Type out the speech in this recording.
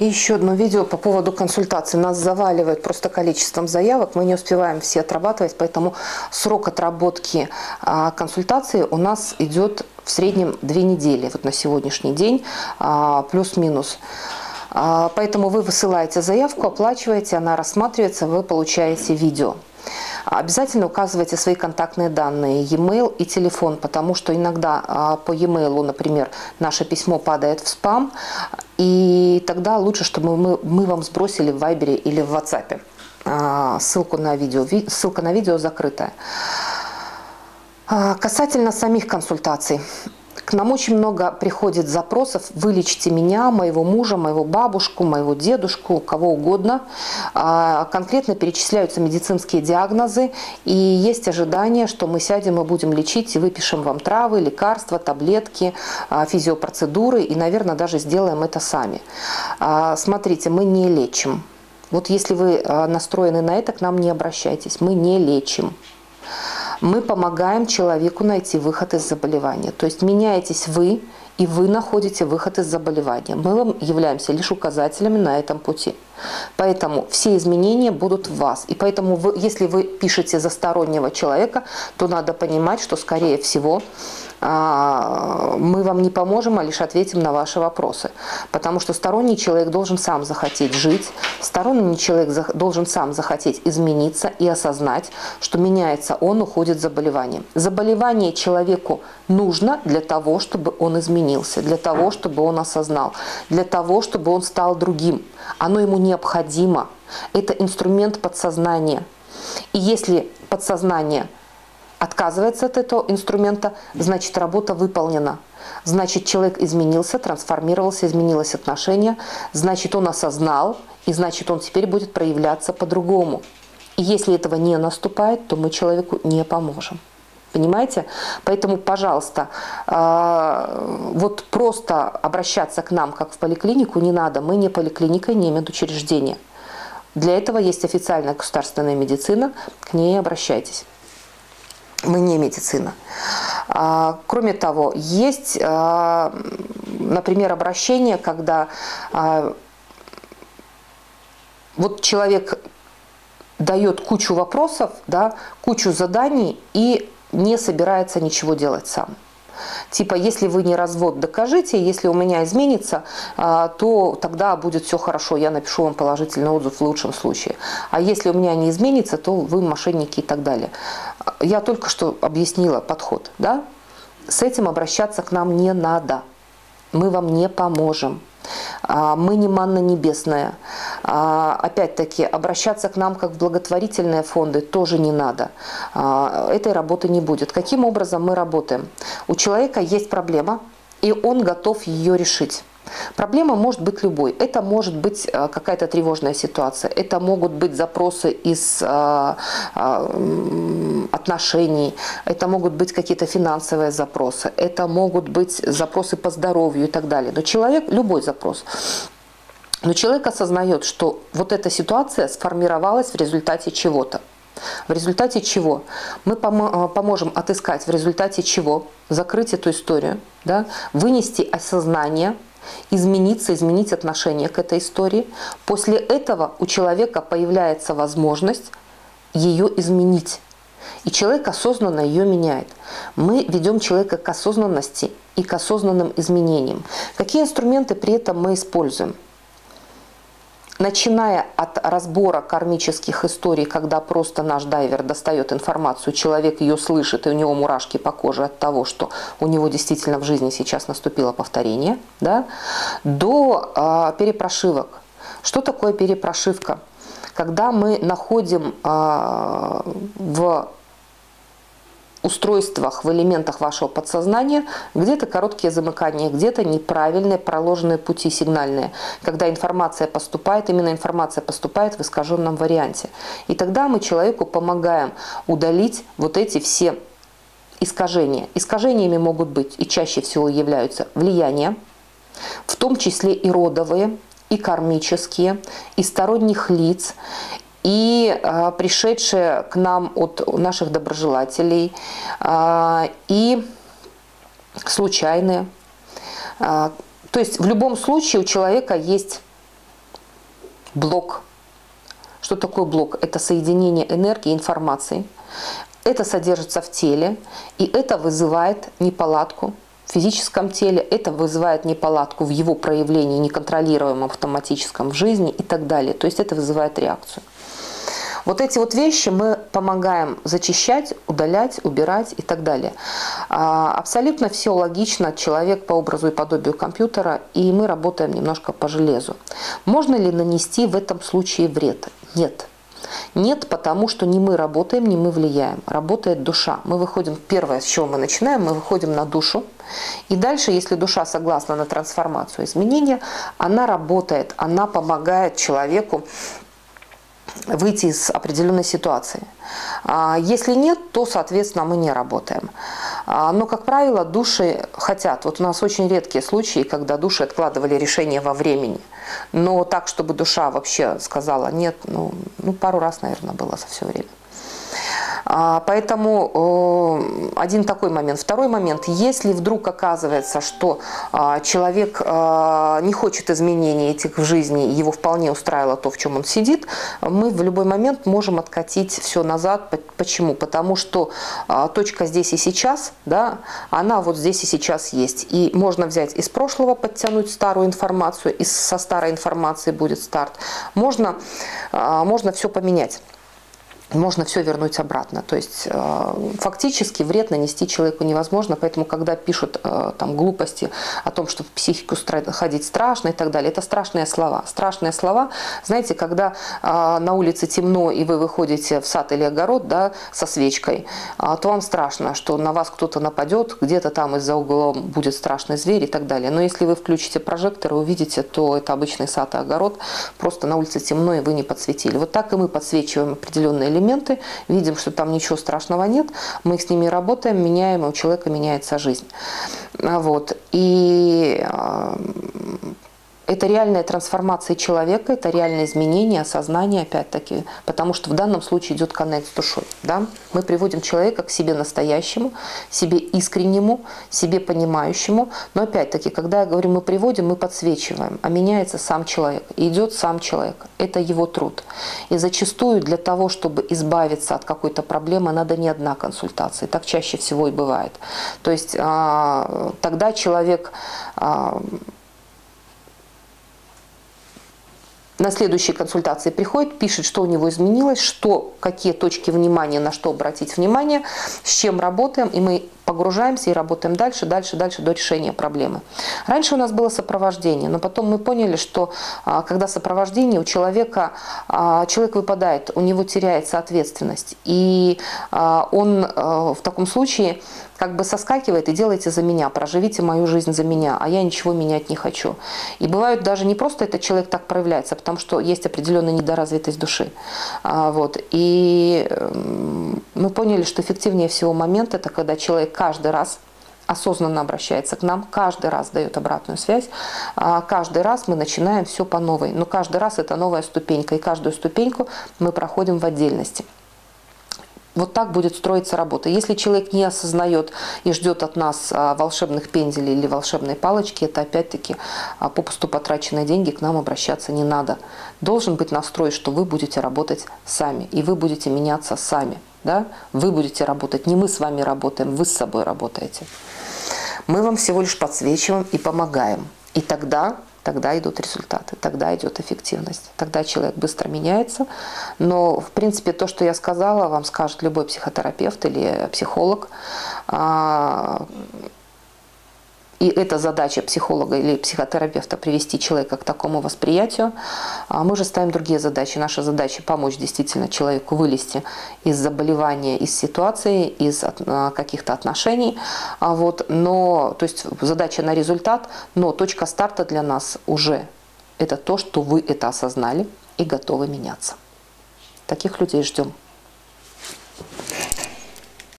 И еще одно видео по поводу консультации. Нас заваливает просто количеством заявок, мы не успеваем все отрабатывать, поэтому срок отработки а, консультации у нас идет в среднем две недели, вот на сегодняшний день, а, плюс-минус. А, поэтому вы высылаете заявку, оплачиваете, она рассматривается, вы получаете видео. Обязательно указывайте свои контактные данные, e-mail и телефон, потому что иногда а, по e-mail, например, наше письмо падает в спам, и тогда лучше, чтобы мы, мы вам сбросили в Вайбере или в WhatsApp а, ссылку на видео. Ссылка на видео закрытая. А, касательно самих консультаций. К нам очень много приходит запросов «вылечите меня, моего мужа, моего бабушку, моего дедушку, кого угодно». А, конкретно перечисляются медицинские диагнозы, и есть ожидание, что мы сядем и будем лечить, и выпишем вам травы, лекарства, таблетки, а, физиопроцедуры, и, наверное, даже сделаем это сами. А, смотрите, мы не лечим. Вот если вы настроены на это, к нам не обращайтесь. Мы не лечим мы помогаем человеку найти выход из заболевания. То есть меняетесь вы, и вы находите выход из заболевания. Мы являемся лишь указателями на этом пути. Поэтому все изменения будут в вас. И поэтому, вы, если вы пишете за стороннего человека, то надо понимать, что, скорее всего, мы вам не поможем, а лишь ответим на ваши вопросы. Потому что сторонний человек должен сам захотеть жить, сторонний человек должен сам захотеть измениться и осознать, что меняется он, уходит заболевание. Заболевание человеку нужно для того, чтобы он изменился, для того, чтобы он осознал, для того, чтобы он стал другим. Оно ему необходимо. Это инструмент подсознания. И если подсознание – отказывается от этого инструмента, значит работа выполнена. Значит человек изменился, трансформировался, изменилось отношение, значит он осознал, и значит он теперь будет проявляться по-другому. И если этого не наступает, то мы человеку не поможем. Понимаете? Поэтому, пожалуйста, а, вот просто обращаться к нам, как в поликлинику, не надо. Мы не поликлиника, не медучреждение. Для этого есть официальная государственная медицина, к ней обращайтесь не медицина. А, кроме того, есть, а, например, обращение, когда а, вот человек дает кучу вопросов, да, кучу заданий и не собирается ничего делать сам. Типа, если вы не развод, докажите, если у меня изменится, а, то тогда будет все хорошо, я напишу вам положительный отзыв в лучшем случае. А если у меня не изменится, то вы мошенники и так далее. Я только что объяснила подход, да? С этим обращаться к нам не надо. Мы вам не поможем. А, мы не манна небесная. А, опять-таки, обращаться к нам как в благотворительные фонды тоже не надо. А, этой работы не будет. Каким образом мы работаем? У человека есть проблема, и он готов ее решить. Проблема может быть любой. Это может быть э, какая-то тревожная ситуация. Это могут быть запросы из отношений. Это могут быть какие-то финансовые запросы. Это могут быть запросы по здоровью и так далее. Но человек, любой запрос, но человек осознает, что вот эта ситуация сформировалась в результате чего-то. В результате чего? Мы поможем отыскать в результате чего? Закрыть эту историю, да? вынести осознание – измениться, изменить отношение к этой истории. После этого у человека появляется возможность ее изменить. И человек осознанно ее меняет. Мы ведем человека к осознанности и к осознанным изменениям. Какие инструменты при этом мы используем? Начиная от разбора кармических историй, когда просто наш дайвер достает информацию, человек ее слышит, и у него мурашки по коже от того, что у него действительно в жизни сейчас наступило повторение, да, до э, перепрошивок. Что такое перепрошивка? Когда мы находим э, в устройствах, в элементах вашего подсознания где-то короткие замыкания, где-то неправильные проложенные пути сигнальные, когда информация поступает, именно информация поступает в искаженном варианте. И тогда мы человеку помогаем удалить вот эти все искажения. Искажениями могут быть и чаще всего являются влияние, в том числе и родовые, и кармические, и сторонних лиц, и э, пришедшие к нам от наших доброжелателей, э, и случайные. Э, то есть в любом случае у человека есть блок. Что такое блок? Это соединение энергии и информации. Это содержится в теле, и это вызывает неполадку в физическом теле, это вызывает неполадку в его проявлении, неконтролируемом автоматическом в жизни и так далее. То есть это вызывает реакцию. Вот эти вот вещи мы помогаем зачищать, удалять, убирать и так далее. А, абсолютно все логично, человек по образу и подобию компьютера, и мы работаем немножко по железу. Можно ли нанести в этом случае вред? Нет. Нет, потому что не мы работаем, не мы влияем. Работает душа. Мы выходим, первое, с чего мы начинаем, мы выходим на душу. И дальше, если душа согласна на трансформацию, изменения, она работает, она помогает человеку выйти из определенной ситуации. А если нет, то, соответственно, мы не работаем. А, но, как правило, души хотят. Вот у нас очень редкие случаи, когда души откладывали решение во времени. Но так, чтобы душа вообще сказала нет, ну, ну пару раз, наверное, было за все время. А, поэтому один такой момент. Второй момент. Если вдруг оказывается, что а, человек а, не хочет изменений этих в жизни, его вполне устраивало то, в чем он сидит, мы в любой момент можем откатить все назад. Почему? Потому что точка здесь и сейчас, да, она вот здесь и сейчас есть. И можно взять из прошлого, подтянуть старую информацию, и со старой информации будет старт. Можно, можно все поменять можно все вернуть обратно. То есть э, фактически вред нанести человеку невозможно, поэтому когда пишут э, там глупости о том, что в психику ходить страшно и так далее, это страшные слова. Страшные слова, знаете, когда э, на улице темно и вы выходите в сад или огород да, со свечкой, то вам страшно, что на вас кто-то нападет, где-то там из-за угла будет страшный зверь и так далее. Но если вы включите прожектор и увидите, то это обычный сад и огород, просто на улице темно и вы не подсветили. Вот так и мы подсвечиваем определенные элементы, видим, что там ничего страшного нет, мы с ними работаем, меняем, и у человека меняется жизнь. Вот. И а, это реальная трансформация человека, это реальное изменение, осознание, опять-таки, потому что в данном случае идет коннект с душой. Да? Мы приводим человека к себе настоящему, себе искреннему, себе понимающему. Но опять-таки, когда я говорю мы приводим, мы подсвечиваем, а меняется сам человек, идет сам человек. Это его труд. И зачастую для того, чтобы избавиться от какой-то проблемы, надо не одна консультация. Так чаще всего и бывает. То есть а, тогда человек а, на следующей консультации приходит, пишет, что у него изменилось, что, какие точки внимания, на что обратить внимание, с чем работаем, и мы погружаемся и работаем дальше, дальше, дальше до решения проблемы. Раньше у нас было сопровождение, но потом мы поняли, что а, когда сопровождение у человека, а, человек выпадает, у него теряется ответственность, и а, он в таком случае как бы соскакивает и делайте за меня, проживите мою жизнь за меня, а я ничего менять не хочу. И бывают даже не просто этот человек так проявляется, потому что есть определенная недоразвитость души. Вот. И мы поняли, что эффективнее всего момент это когда человек каждый раз осознанно обращается к нам, каждый раз дает обратную связь, а каждый раз мы начинаем все по новой. Но каждый раз это новая ступенька, и каждую ступеньку мы проходим в отдельности. Вот так будет строиться работа. Если человек не осознает и ждет от нас а, волшебных пенделей или волшебной палочки, это опять-таки а, попусту потраченные деньги, к нам обращаться не надо. Должен быть настрой, что вы будете работать сами, и вы будете меняться сами. Да? Вы будете работать, не мы с вами работаем, вы с собой работаете. Мы вам всего лишь подсвечиваем и помогаем. И тогда, тогда идут результаты, тогда идет эффективность. Тогда человек быстро меняется. Но, в принципе, то, что я сказала, вам скажет любой психотерапевт или психолог. И это задача психолога или психотерапевта привести человека к такому восприятию. А мы же ставим другие задачи. Наша задача помочь действительно человеку вылезти из заболевания, из ситуации, из а, каких-то отношений. А вот, но, то есть задача на результат, но точка старта для нас уже это то, что вы это осознали и готовы меняться. Таких людей ждем.